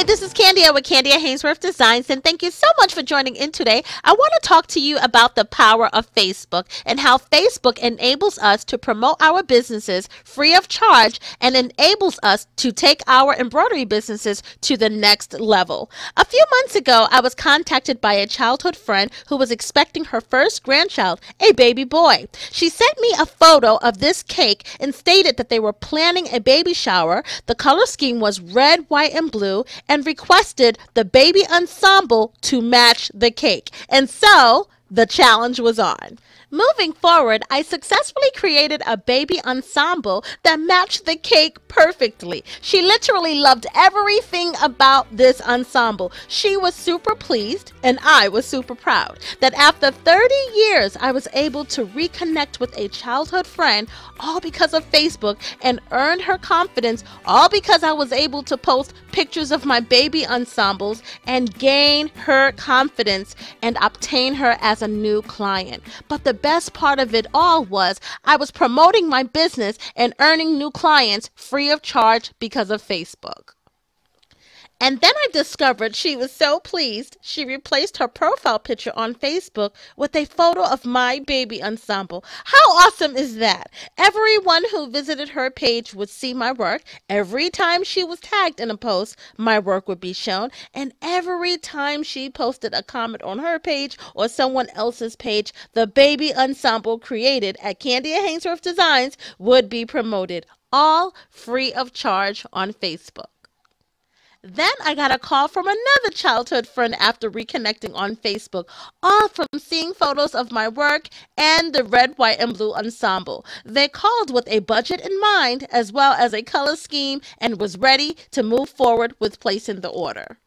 Hi, this is Kandia with Kandia Haynesworth Designs, and thank you so much for joining in today. I want to talk to you about the power of Facebook and how Facebook enables us to promote our businesses free of charge and enables us to take our embroidery businesses to the next level. A few months ago, I was contacted by a childhood friend who was expecting her first grandchild, a baby boy. She sent me a photo of this cake and stated that they were planning a baby shower. The color scheme was red, white, and blue and requested the baby ensemble to match the cake. And so the challenge was on. Moving forward, I successfully created a baby ensemble that matched the cake perfectly. She literally loved everything about this ensemble. She was super pleased, and I was super proud that after 30 years, I was able to reconnect with a childhood friend, all because of Facebook, and earned her confidence, all because I was able to post pictures of my baby ensembles and gain her confidence and obtain her as a new client. But the best part of it all was I was promoting my business and earning new clients free of charge because of Facebook. And then I discovered she was so pleased, she replaced her profile picture on Facebook with a photo of my baby ensemble. How awesome is that? Everyone who visited her page would see my work. Every time she was tagged in a post, my work would be shown. And every time she posted a comment on her page or someone else's page, the baby ensemble created at Kandia Haynesworth Designs would be promoted, all free of charge on Facebook. Then I got a call from another childhood friend after reconnecting on Facebook, all from seeing photos of my work and the red, white, and blue ensemble. They called with a budget in mind as well as a color scheme and was ready to move forward with placing the order.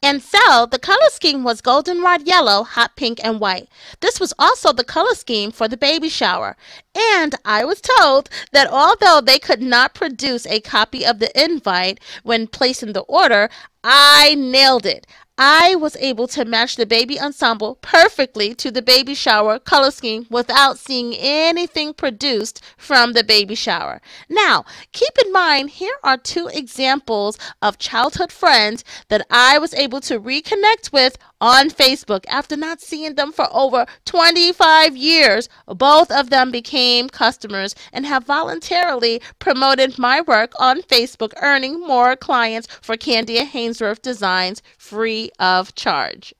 And so the color scheme was goldenrod yellow, hot pink, and white. This was also the color scheme for the baby shower. And I was told that although they could not produce a copy of the invite when placing the order, I nailed it. I was able to match the baby ensemble perfectly to the baby shower color scheme without seeing anything produced from the baby shower. Now, keep in mind, here are two examples of childhood friends that I was able to reconnect with on Facebook after not seeing them for over 25 years. Both of them became customers and have voluntarily promoted my work on Facebook, earning more clients for Kandia Haynesworth Designs free of charge.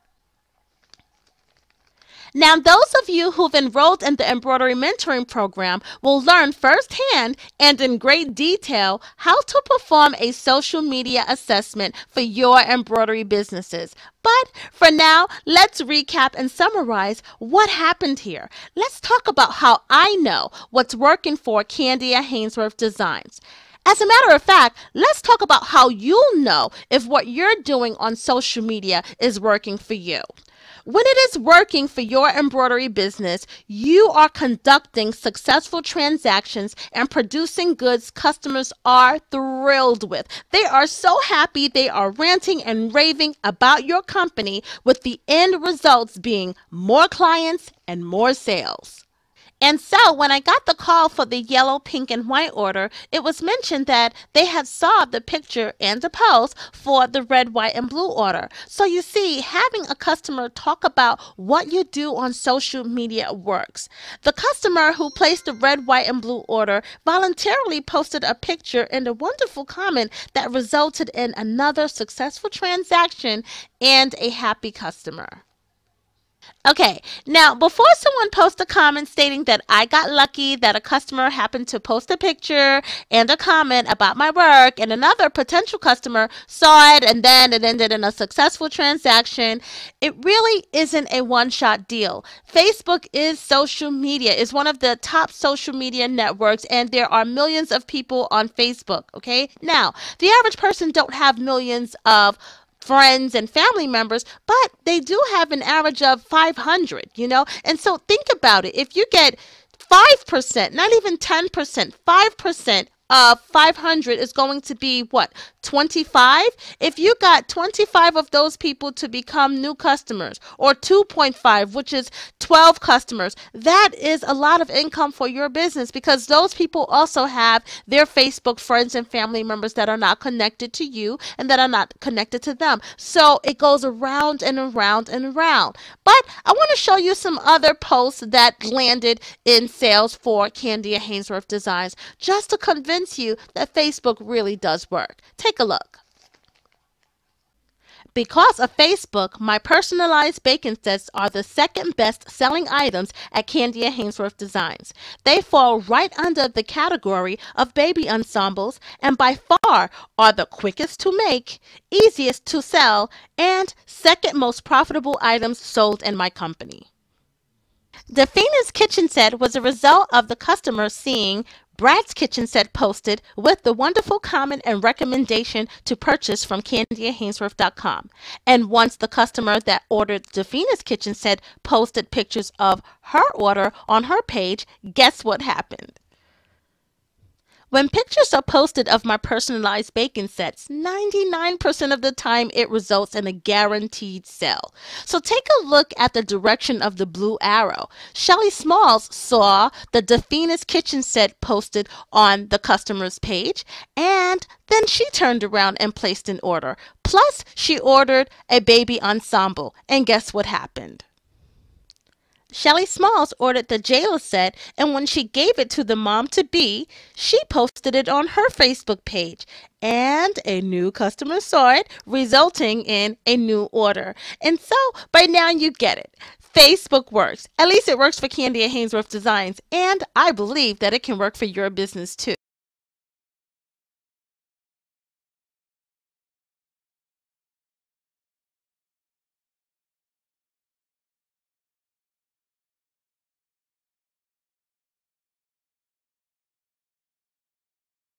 Now, those of you who've enrolled in the embroidery mentoring program will learn firsthand and in great detail how to perform a social media assessment for your embroidery businesses. But for now, let's recap and summarize what happened here. Let's talk about how I know what's working for Kandia Haynesworth Designs. As a matter of fact, let's talk about how you'll know if what you're doing on social media is working for you. When it is working for your embroidery business, you are conducting successful transactions and producing goods customers are thrilled with. They are so happy they are ranting and raving about your company, with the end results being more clients and more sales. And so when I got the call for the yellow, pink, and white order, it was mentioned that they had saw the picture and the post for the red, white, and blue order. So you see, having a customer talk about what you do on social media works. The customer who placed the red, white, and blue order voluntarily posted a picture and a wonderful comment that resulted in another successful transaction and a happy customer. Okay, now before someone posts a comment stating that I got lucky that a customer happened to post a picture and a comment about my work and another potential customer saw it and then it ended in a successful transaction, it really isn't a one-shot deal. Facebook is social media, is one of the top social media networks and there are millions of people on Facebook, okay? Now, the average person don't have millions of friends and family members, but they do have an average of 500, you know? And so think about it. If you get 5%, not even 10%, 5% Uh, of 500 is going to be what? 25, if you got 25 of those people to become new customers, or 2.5, which is 12 customers, that is a lot of income for your business because those people also have their Facebook friends and family members that are not connected to you and that are not connected to them. So it goes around and around and around. But I want to show you some other posts that landed in sales for Kandia Haynesworth Designs just to convince you that Facebook really does work. Take a look. Because of Facebook, my personalized bacon sets are the second best selling items at Kandia Haynesworth Designs. They fall right under the category of baby ensembles and by far are the quickest to make, easiest to sell, and second most profitable items sold in my company. Phoenix kitchen set was a result of the customer seeing Brad's Kitchen Set posted with the wonderful comment and recommendation to purchase from KandiaHaynesworth.com. And once the customer that ordered the Phoenix Kitchen Set posted pictures of her order on her page, guess what happened? When pictures are posted of my personalized bacon sets, 99% of the time it results in a guaranteed sale. So take a look at the direction of the blue arrow. Shelly Smalls saw the Defina's kitchen set posted on the customer's page and then she turned around and placed an order. Plus, she ordered a baby ensemble. And guess what happened? Shelly Smalls ordered the jailer set, and when she gave it to the mom to be, she posted it on her Facebook page. And a new customer saw it, resulting in a new order. And so by now you get it. Facebook works. At least it works for Kandia Haynesworth Designs, and I believe that it can work for your business too.